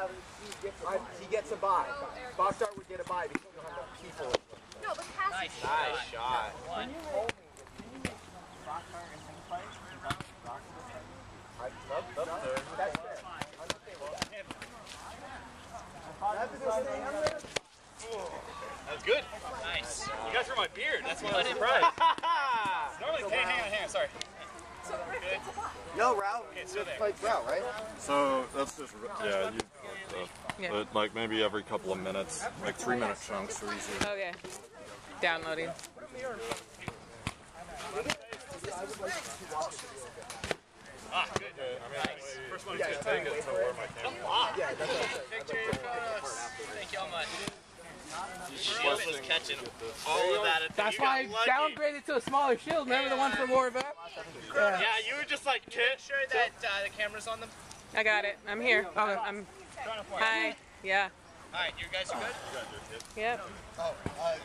have, he gets a buy. Boxart would get a buy because you don't have enough people. No, but Cass Nice is shot. shot. One. That's fair. That was good. Nice. You got through my beard. That's why I was surprised. Normally, hey, hang on, hang on. Sorry. No, Ralph. Okay, it's still there. Like Ralph, right? So that's just yeah, you, Yeah. but like maybe every couple of minutes, like three minute chunks are easy. Okay. Downloading. Ah, good. Nice. First one. Yeah, good. it's I get to where my camera. Yeah, that's what I'm saying. Victory for us. Thank y'all much. Shield was catching all of that. At the, That's why I lucky. downgraded to a smaller shield. Remember the one from Warback? Yeah, you were just like, kid. Sure that uh, the camera's on them. I got it. I'm here. I'm. Hi. Yeah. All right, you guys are good. Yep. Oh, uh,